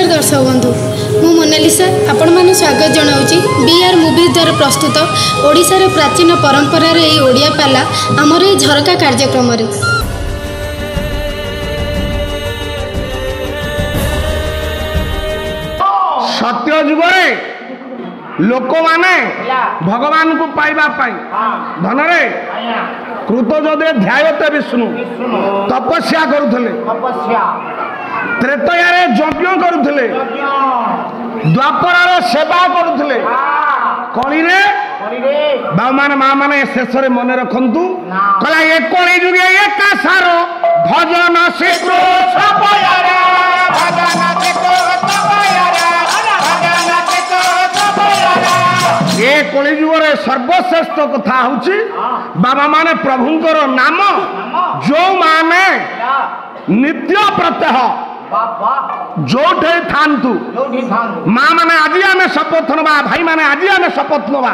নমস্কার দর্শক বন্ধু ମୁଁ ମୋନାଲିସା ଆପଣମାନଙ୍କୁ ସ୍ୱାଗତ ଜଣାଉଛି ବିଆର୍ ମୁଭିଜ୍ ଦ୍ୱାରା ପ୍ରସ୍ତୁତ ଓଡ଼ିଶାର ପ୍ରାଚୀନ ପରମ୍ପରାର ଏହି ଓଡ଼ିଆ ପାଲା ଆମର ଏହି ଝରକା କାର୍ଯ୍ୟକ୍ରମରେ ସତ୍ୟ ଯୁଗରେ ଲୋକମାନେ ଭଗବାନଙ୍କୁ ପାଇବା ପାଇଁ ଧନରେ କୃତ ଯଦି ଧ୍ୟାୟତେ ବିଷ୍ଣୁ ତପସ୍ୟା କରୁଥିଲେ ତପସ୍ୟା ତ୍ରେତୟାରେ ଯଜ୍ଞ କରୁଥିଲେ ଦ୍ୱାପରରେ ସେବା କରୁଥିଲେ କଳିରେ ବାଉମାନେ ମା ମାନେ ଶେଷରେ ମନେ ରଖନ୍ତୁ କହିଲା ଏ କଳି ଯୁଗେ ଏକା ସାର ଭଜନ ଶ୍ରୀକୃ ଏ କଳି ଯୁଗରେ ସର୍ବଶ୍ରେଷ୍ଠ କଥା ହେଉଛି ବାବା ମାନେ ପ୍ରଭୁଙ୍କର ନାମ ଯେଉଁମାନେ ନିତ୍ୟ ପ୍ରତ୍ୟହ ଯୋଉଠି ଥାନ୍ତୁ ମା ମାନେ ଆଜି ଆମେ ଶପଥ ନବା ଭାଇମାନେ ଆଜି ଆମେ ଶପଥ ନବା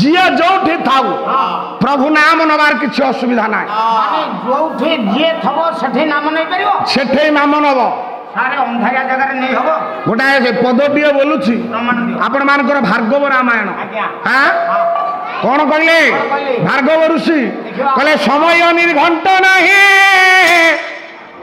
ଯିଏ ଯୋଉଠି ଥାଉ ପ୍ରଭୁ ନାମ ନବାର କିଛି ଅସୁବିଧା ନାହିଁ ଯୋଉଠି ଯିଏ ଥବ ସେଠି ନାମ ନେଇପାରିବ ସେଠି ନାମ ନବ ଗୋଟାଏ ପଦଟିଏ ବୋଲୁଛି ଆପଣମାନଙ୍କର ଭାର୍ଗବ ରାମାୟଣ କଣ କହିଲେ ଭାର୍ଗବ ଋଷି କହିଲେ ସମୟ ନିର୍ଘଣ୍ଟ ନାହିଁ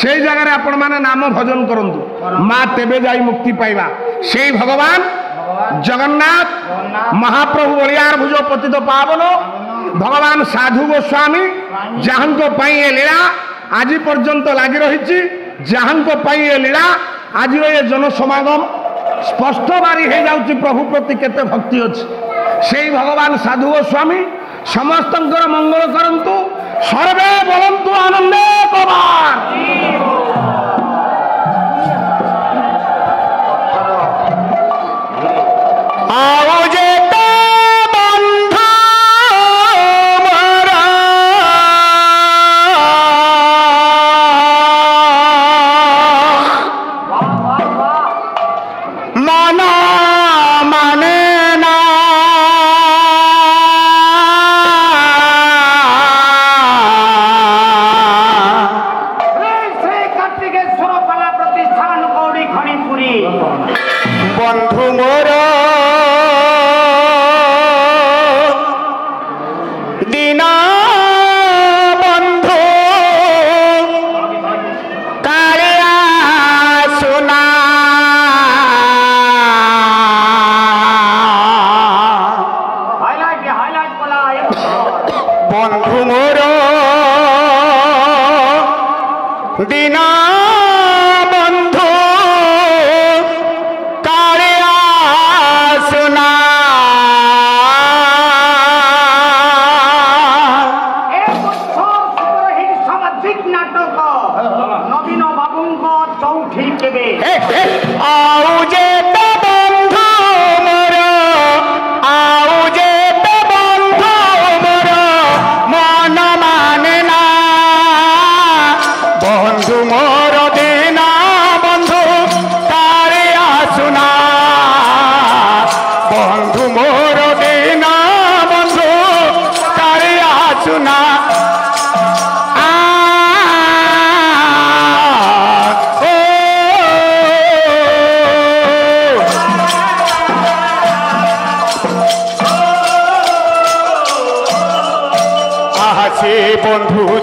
সেই জায়গায় আপন মানে নাম ভজন করন্তু মা তেবে যাই মুক্তি পাইবা সেই ভগবান জগন্নাথ মহাপ্রভু বলিয়ার ভুজ পতিত পাবন ভগবান সাধু গোস্বামী যাহাঙ্ক পাই এ লীলা আজি পর্যন্ত লাগি রয়েছে যাহাঙ্ক পাই এ লীলা আজির এ জনসমাগম স্পষ্ট বারি হয়ে যাচ্ছি প্রভু প্রতি কেতে ভক্তি অছি সেই ভগবান সাধু গোস্বামী সমস্ত মঙ্গল করতু সর্বে বলন্তু আনন্দে কবার ahora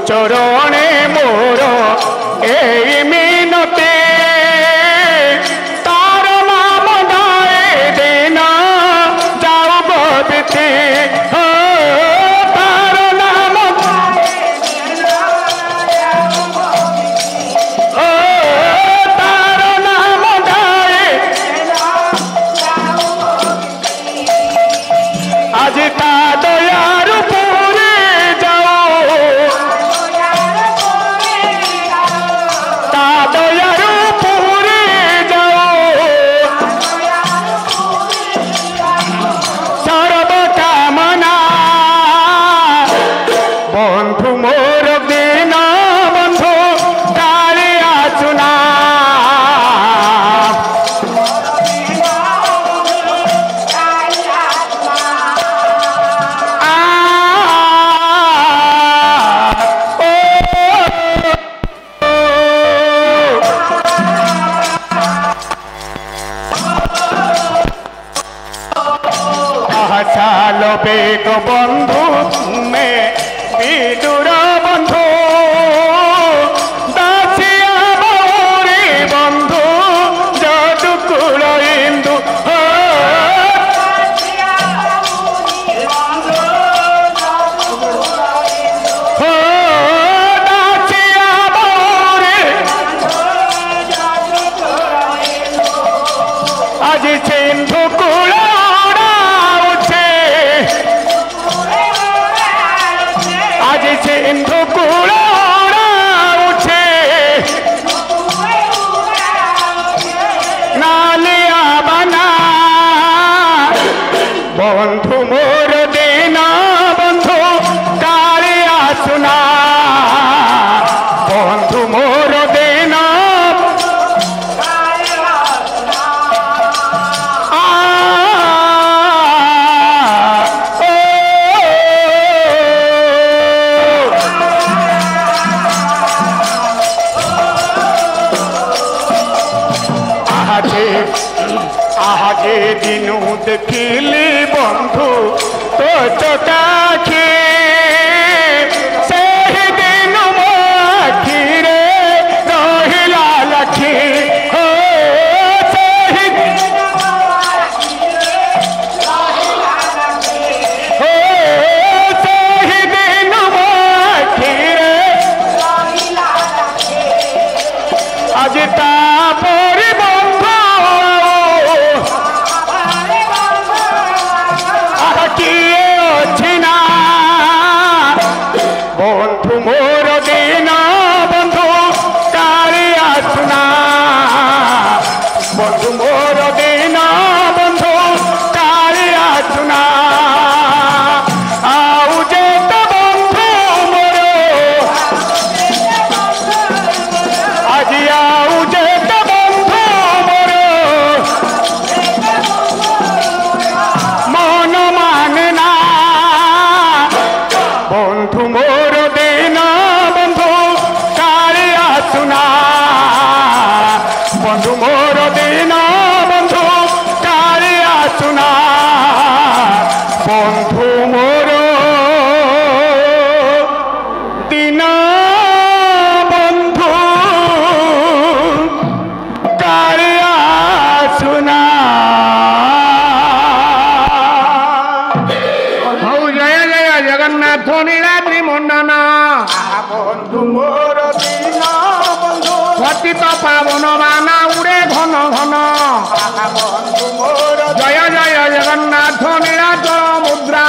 চরণে মোর এই रबे ना মাঝে আহাগে দিনু দেখিলি বন্ধু তো চোটা খেয়ে ধনীরাত্রি মন্ডন বন্ধু মোর দিন পতিত পাবন বানা উড়ে ঘন ঘন জয় জয় জগন্নাথ নীলাচল মুদ্রা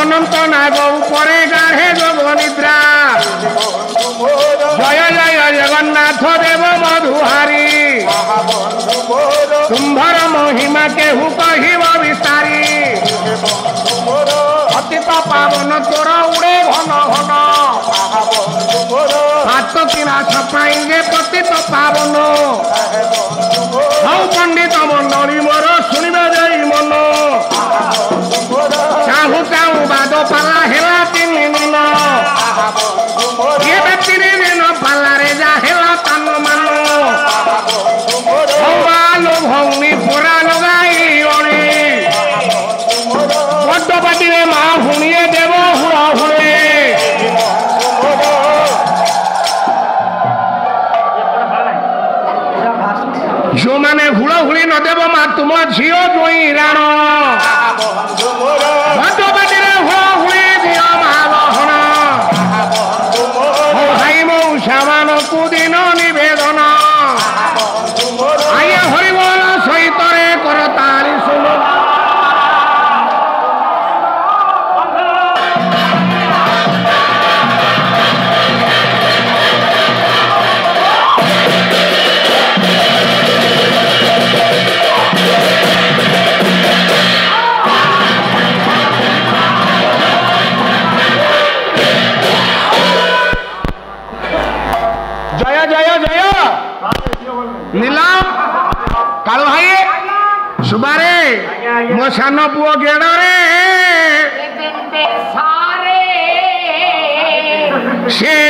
অনন্ত নাগ উপরে গাঢ়ে যোগ নিদ্রা জয় জয় জগন্নাথ দেব মধুহারি কুম্ভর মহিমা কেহু কহিব भक्त किना छपाएंगे पति तो पावनो हौ पंडित मंडली मोर yo irano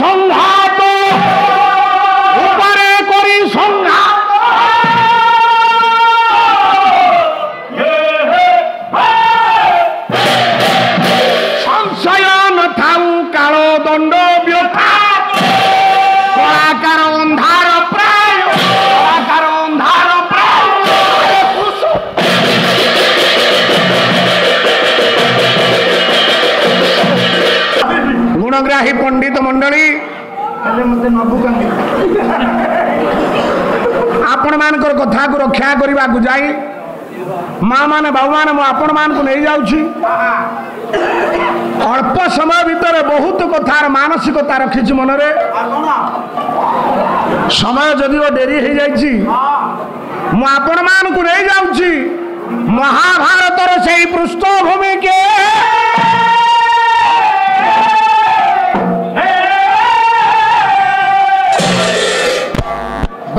上海。ଆପଣମାନଙ୍କର କଥାକୁ ରକ୍ଷା କରିବାକୁ ଯାଇ ମାଆମାନେ ବାବୁମାନେ ମୁଁ ଆପଣମାନଙ୍କୁ ନେଇଯାଉଛି ଅଳ୍ପ ସମୟ ଭିତରେ ବହୁତ କଥାର ମାନସିକତା ରଖିଛି ମନରେ ସମୟ ଯଦିଓ ଡେରି ହେଇଯାଇଛି ମୁଁ ଆପଣମାନଙ୍କୁ ନେଇଯାଉଛି ମହାଭାରତର ସେହି ପୃଷ୍ଠଭୂମିକେ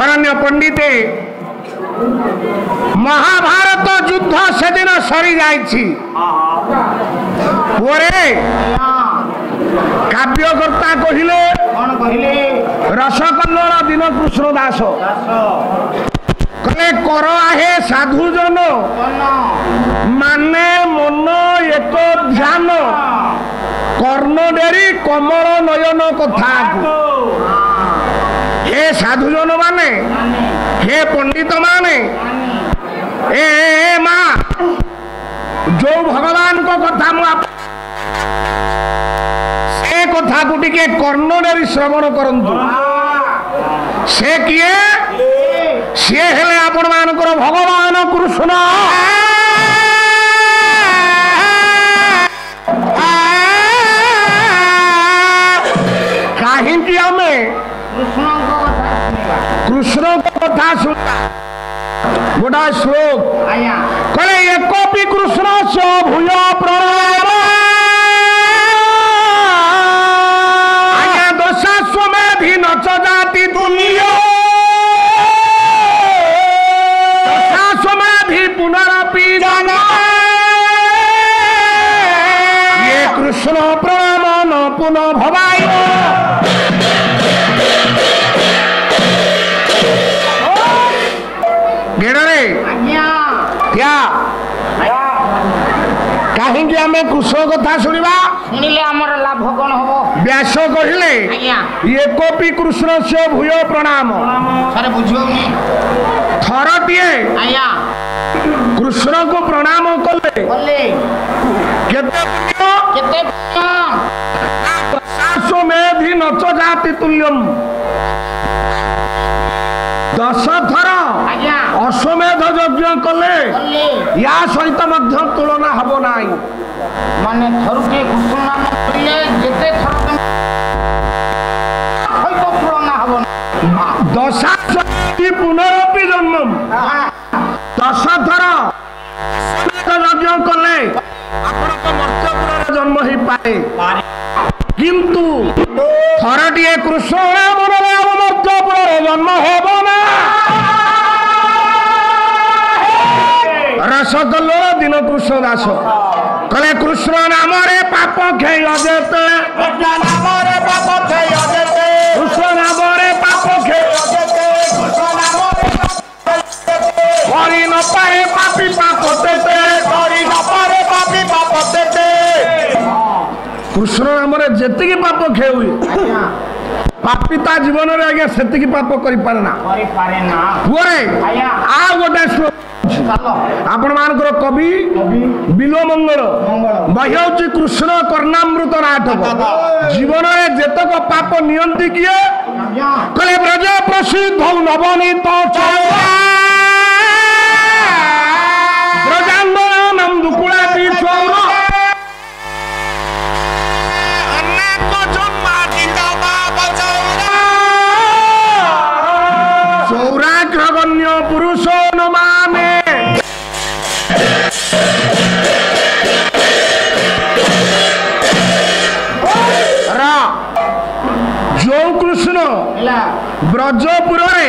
অরণ্য পণ্ডিতে মহাভারত যুদ্ধ সেদিন সরি যাইছি পরে কাব্যকর্তা কহিলে রসকন্দর দিন কৃষ্ণ দাস কলে কর আহে সাধু জন মানে মন এত ধ্যান কর্ণ ডেরি কমর নয়ন কথা હે સાધુજનો માને હે પંડિતો માને એ મા જો ભગવાનଙ୍କ କଥା ମୁଁ ସେ କଥାକୁ ଟିକେ କର୍ଣ୍ଣରେ ଶ୍ରବଣ କରନ୍ତୁ ସେ କିଏ ସିଏ ହେଲେ ଆପଣମାନଙ୍କର ଭଗବାନ କୃଷ୍ଣ କାହିଁକି ଆମେ କୃଷ୍ଣ दूसरों को कथा सुनता बड़ा श्लोक कल एक कॉपी कृष्ण ଆମେ କୃଷ୍ଣ କଥା ଶୁଣିବା ଶୁଣିଲେ ଆମର ଲାଭ କଣ ହବ ବ୍ୟାସ କହିଲେ ଏକୋପି କୃଷ୍ଣ ସେ ଭୂୟ ପ୍ରଣାମ ଥରଟିଏ କୃଷ୍ଣଙ୍କୁ ପ୍ରଣାମ କଲେ କେତେ କେତେ मेधि नच जाति तुल्यम दस थर आज्ञा অশ্বমেধ যজ্ঞ কলে ইয়া সহিত মধ্য তুলনা হব নাই মানে থরুকে ঘোষণা খেয়ে যেতে মরে পাপ খেয়ে যেতে ঘোষণা মরে পাপ খেয়ে যেতে হরি ন পায়ে পাপি পাপ তেতে হরি ন পারে পাপি পাপ তেতে কৃষ্ণ নামরে যেতিকি পাপ খেউ পাপি তা জীবনের আগে সেতিকি পাপ করিপারে না করিপারে না পুয়ে আর গোটে শ্লোক ଆପଣମାନଙ୍କର କବି ବିଲମଙ୍ଗଳ ବହି ହେଉଛି କୃଷ୍ଣ କର୍ଣ୍ଣାମୃତ ନାଟକ ଜୀବନରେ ଯେତକ ପାପ ନିଅନ୍ତି କିଏ କହିଲେ ବ୍ରଜ ପ୍ରସିଦ୍ଧ ନବନୀତ ଚଳା ରଜପୁରରେ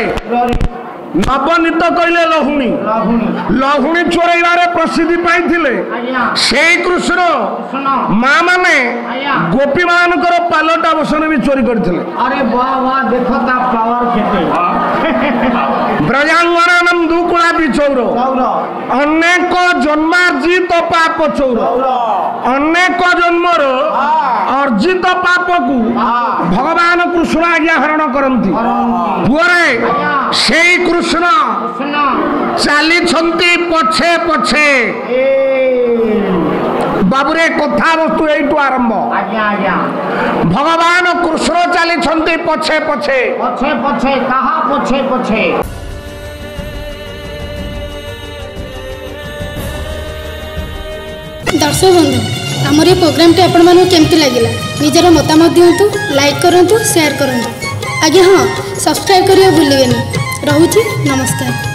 ନବନୀତ କହିଲେ ଲହୁଣୀ ଲହୁଣୀ ଚୋରେଇବାରେ ପ୍ରସିଦ୍ଧି ପାଇଥିଲେ ସେଇ କୃଷ୍ଣ ମା ମାନେ ଗୋପୀ ମାନଙ୍କର ପାଲଟା ଅବସର ବି ଚୋରି କରିଥିଲେ ବ୍ରଜାଙ୍ଗର ନମ ଦୁକୁଳାପି ଚଉର ଅନେକ ଜନ୍ମାର୍ଜିତ ପାପ ଚଉର ଅନେକ ଜନ୍ମର ଅର୍ଜିତ ପାପକୁ ଭଗବାନ କୃଷ୍ଣ ଆଜ୍ଞା ହରଣ କରନ୍ତି ପୁଅରେ ସେଇ କୃଷ୍ଣ ଚାଲିଛନ୍ତି ପଛେ ପଛେ ବାବୁରେ କଥାବସ୍ତୁ ଏଇଠୁ ଆରମ୍ଭ ଭଗବାନ କୃଷ୍ଣ ଚାଲିଛନ୍ତି ପଛେ ପଛେ ପଛେ ପଛେ କାହା ପଛେ ପଛେ দর্শক বন্ধু আমার এই প্রোগ্রামটি আপনার কেমতি লাগিল নিজের মতামত দিও লাইক করতু শেয়ার করতু আজ্ঞা হ সবসক্রাইব করিয়া ভুলবে রুচি নমস্কার